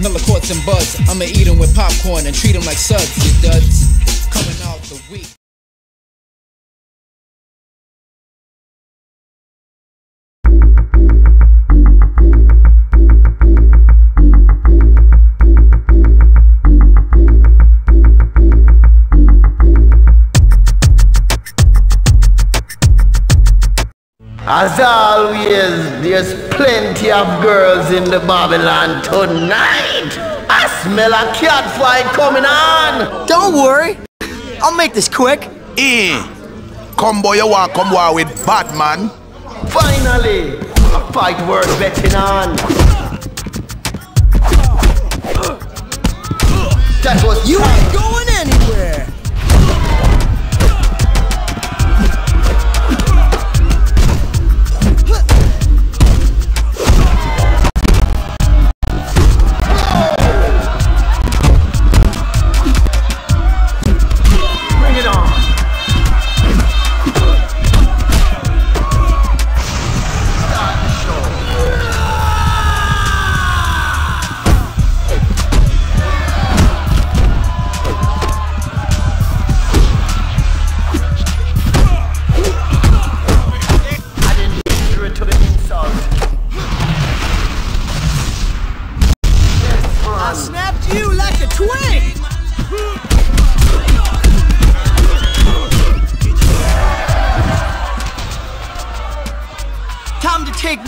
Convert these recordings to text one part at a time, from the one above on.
Miller quartz and buds. I'ma eat 'em with popcorn and treat 'em like suds, you duds. Coming out the week. As always, there's plenty of girls in the Babylon tonight. I smell a cat fight coming on. Don't worry. I'll make this quick. Eh. Come boy, you want come war with Batman? Finally, a fight worth betting on. That was You ain't going anywhere.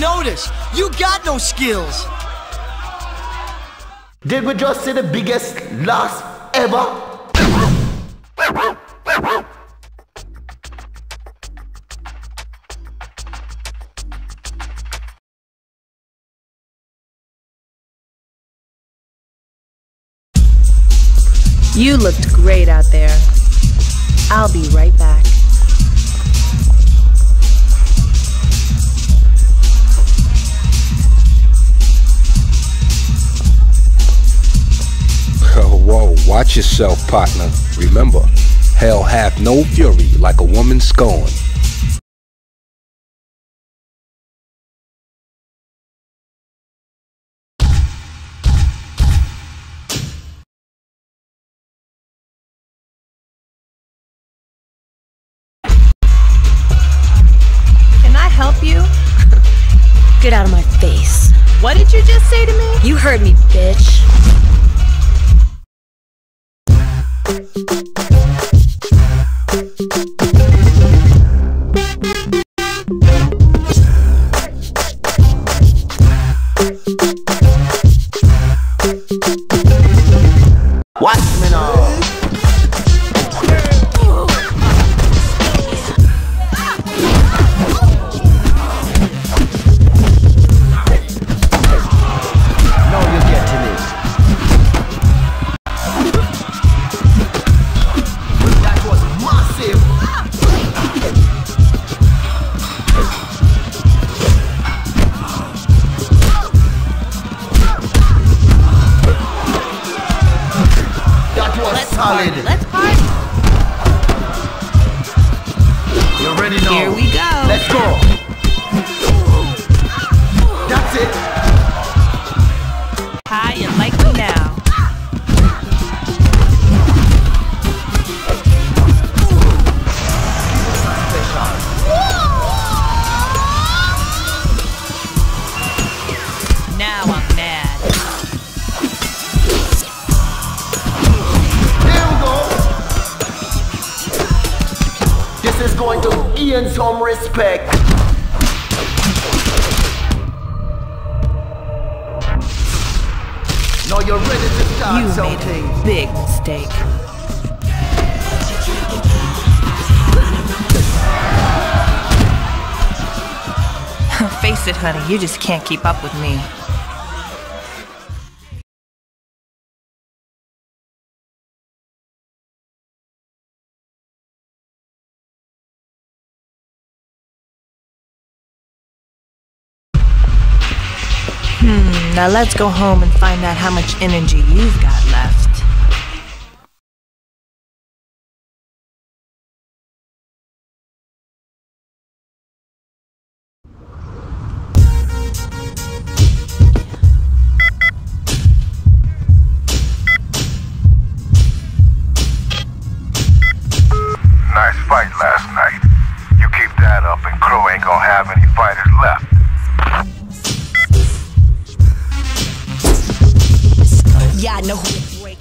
Notice. You got no skills. Did we just see the biggest loss ever? You looked great out there. I'll be right back. Whoa, watch yourself, partner. Remember, hell hath no fury like a woman scorned. Can I help you? Get out of my face. What did you just say to me? You heard me, bitch. Watch mistake. Face it, honey, you just can't keep up with me. Hmm, now let's go home and find out how much energy you've got left. Yeah, I know who break.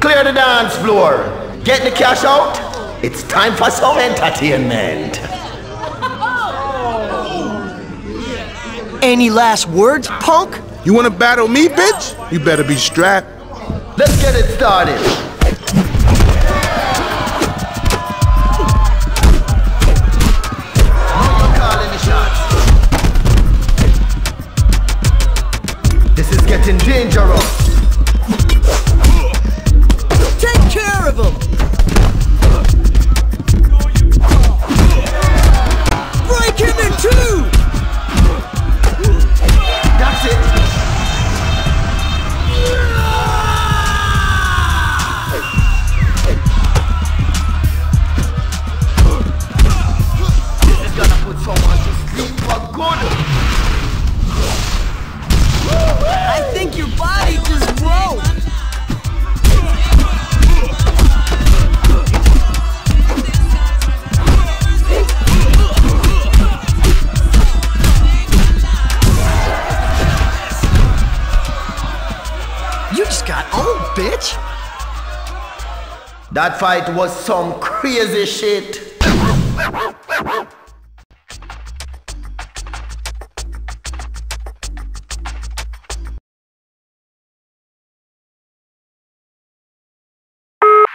Clear the dance floor. Get the cash out. It's time for some entertainment. Any last words, punk? You wanna battle me, bitch? You better be strapped. Let's get it started. Bitch! That fight was some crazy shit.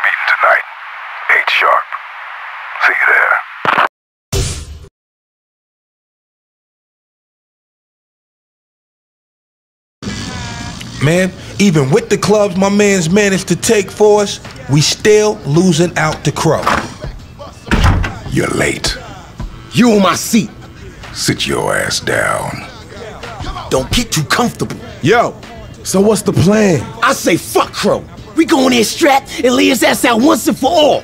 Meeting tonight. 8 sharp. See you there. Man, even with the clubs my man's managed to take for us, we still losing out to Crow. You're late. You on my seat. Sit your ass down. Don't get too comfortable. Yo, so what's the plan? I say fuck Crow. We go in there strapped and lay his ass out once and for all.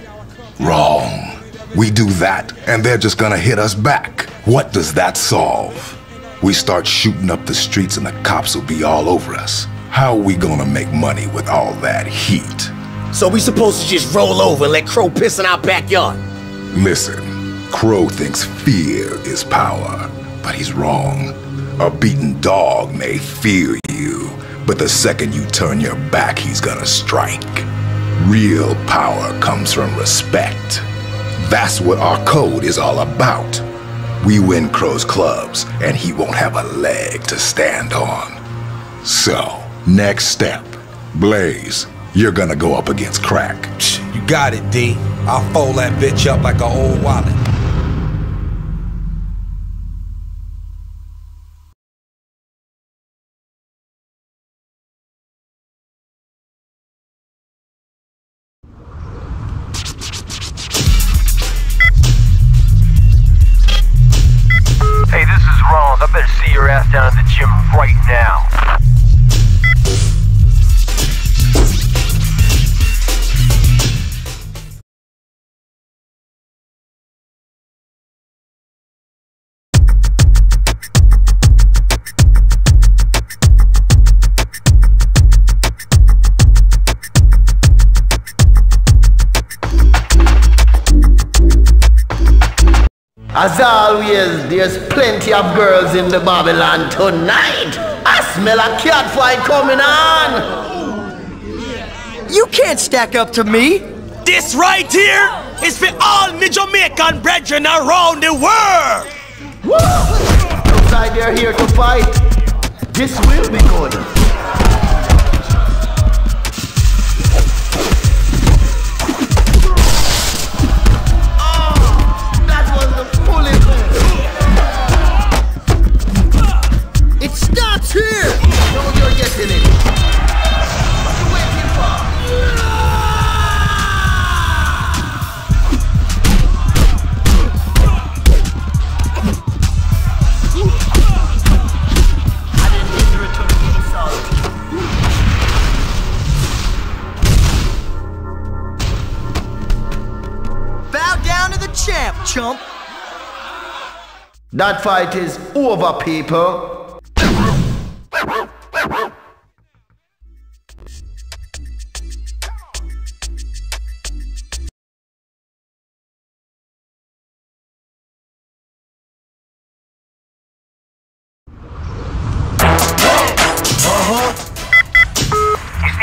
Wrong. We do that, and they're just gonna hit us back. What does that solve? We start shooting up the streets, and the cops will be all over us. How are we gonna make money with all that heat? So we supposed to just roll over and let Crow piss in our backyard. Listen, Crow thinks fear is power, but he's wrong. A beaten dog may fear you, but the second you turn your back, he's gonna strike. Real power comes from respect. That's what our code is all about. We win Crow's clubs, and he won't have a leg to stand on. So, next step. Blaze, you're gonna go up against Crack. You got it, D. I'll fold that bitch up like an old wallet. Hey, this is Rollins. I better see your ass down at the gym right now. As always, there's plenty of girls in the Babylon tonight. I smell a cat fight coming on. You can't stack up to me! This right here is for all me Jamaican brethren around the world. Woo! Looks like they're here to fight. This will be good. chump. That fight is over, people.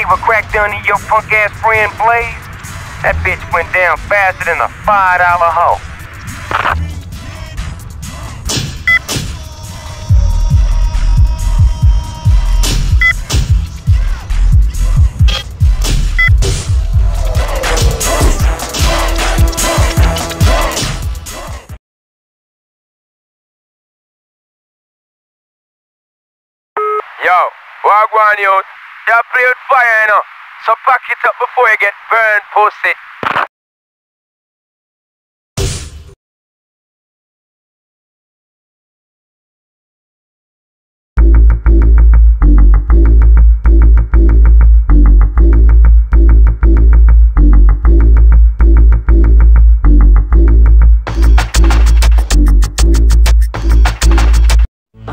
what cracked down to your punk ass friend Blaze? That bitch went down faster than a $5 hoe. Yo, Wagwan. You play with fire, you know. So pack it up before you get burned, pussy.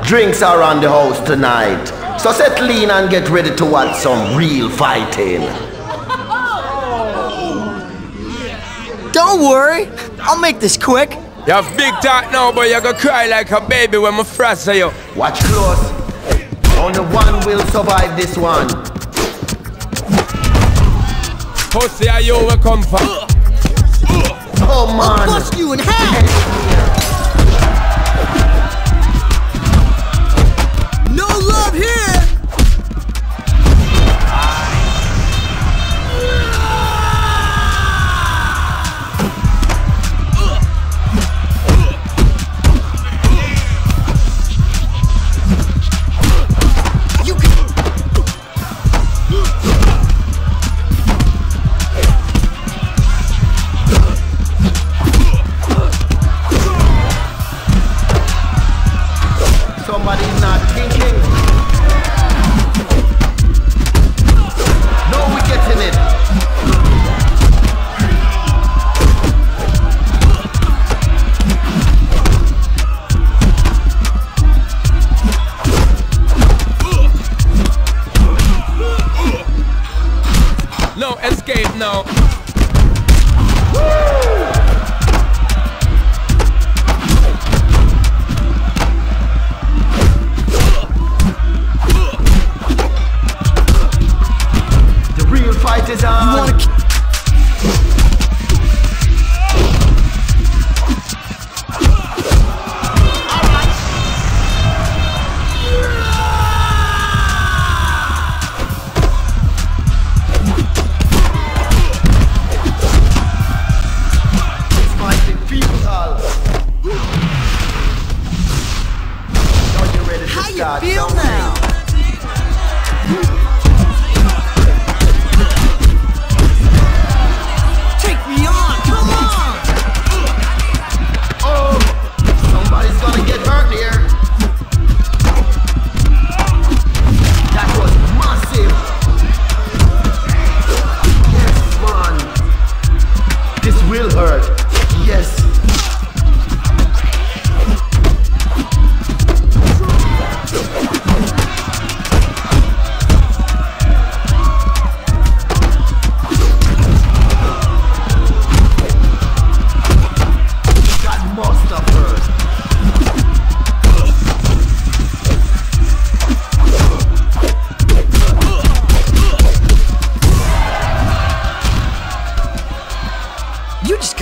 Drinks are on the house tonight. So set lean and get ready to watch some real fighting. Don't worry, I'll make this quick. You have big talk now, but you're gonna cry like a baby when my frost you. Watch close. Only one will survive this one. Pussy, are you will come from? Oh man. I'll bust you in half.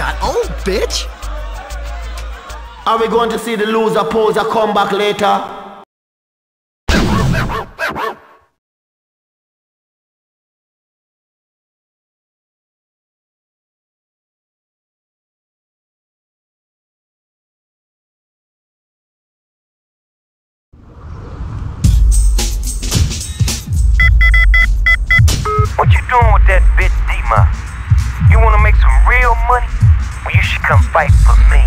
Got old, bitch. Are we going to see the loser poser come back later? Come fight for me.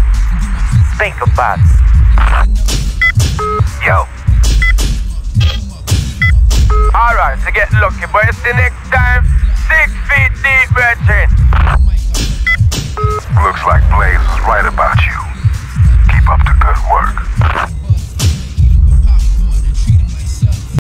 Think about it. Yo. Alright, so get lucky, but it's the next time. Six feet deep, brethren. Looks like Blaze was right about you. Keep up the good work.